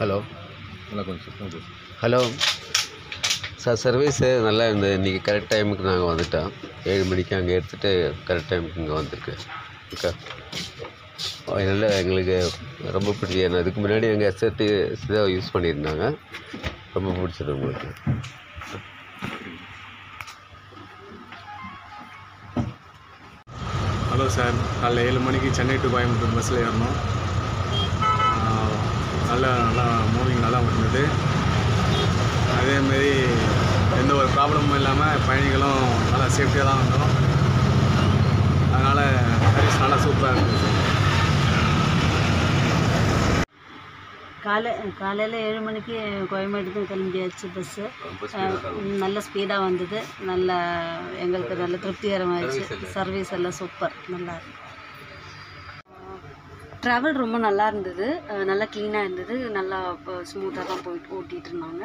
Hello. கொஞ்சம் hello. Sir service நல்லா இருந்தது. இன்றைக்கி கரெக்ட் டைமுக்கு நாங்கள் வந்துட்டோம். ஏழு மணிக்கு அங்கே எடுத்துகிட்டு கரெக்ட் டைமுக்கு இங்கே வந்திருக்கு. ஓகே. அதனால் எங்களுக்கு ரொம்ப பிடிச்சி ஏன்னா அதுக்கு முன்னாடி எங்கள் எஸ்எர்டி தான் யூஸ் பண்ணியிருந்தாங்க. ரொம்ப பிடிச்சது உங்களுக்கு. ஹலோ சார் காலைல ஏழு மணிக்கு சென்னை டு கோயம்புத்தூர் பஸ்ஸில் ஏறணும். நல்லா நல்லா மூவிங் நல்லா வந்தது. அதேமாரி எந்த ஒரு ப்ராப்ளமும் இல்லாமல் பயணிகளும் நல்லா சேஃப்டியாக தான் வந்தோம். அதனால் சர்வீஸ் நல்லா சூப்பராக இருந்தது. சார் காலை காலையில் ஏழு மணிக்கு கோயம்பேடு கிளம்பியாச்சு பஸ்ஸு நல்ல ஸ்பீடாக வந்தது. நல்ல எங்களுக்கு நல்ல திருப்திகரமாகிடுச்சு சர்வீஸ் எல்லாம். சூப்பர் நல்லா ட்ராவல் ரொம்ப நல்லா இருந்தது. நல்லா க்ளீனாக இருந்தது. நல்லா ஸ்மூத்தாக தான் போயிட்டு ஓட்டிகிட்டு இருந்தாங்க.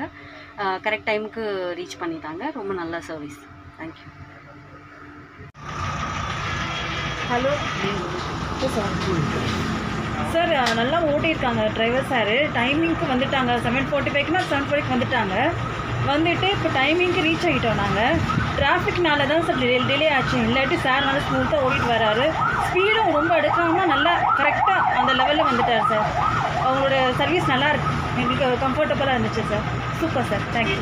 கரெக்ட் டைமுக்கு ரீச் பண்ணிட்டாங்க. ரொம்ப நல்ல service thank you hello sir sir நல்லா ஓட்டியிருக்காங்க டிரைவர் சார் டைமிங்க்கு வந்துட்டாங்க. செவன் ஃபார்ட்டி ஃபைவ்க்குனா செவன் ஃபோர்ட்டிக்கு வந்துட்டாங்க. வந்துட்டு இப்போ டைமிங்க்கு ரீச் ஆகிட்டோம் நாங்கள் டிராஃபிக்னால தான் சார் டிலே டிலே ஆச்சு. இல்லாட்டி சார் நல்லா ஸ்மூத்தாக ஓடிட்டு வராரு. ஸ்பீடும் ரொம்ப எடுக்காமல் நல்லா கரெக்டாக அந்த லெவலில் வந்துட்டார் சார் அவங்களோட சர்வீஸ் நல்லா இருக்கு. எங்களுக்கு கம்ஃபர்டபுளாக இருந்துச்சு சார் சூப்பர் சார் தேங்க்யூ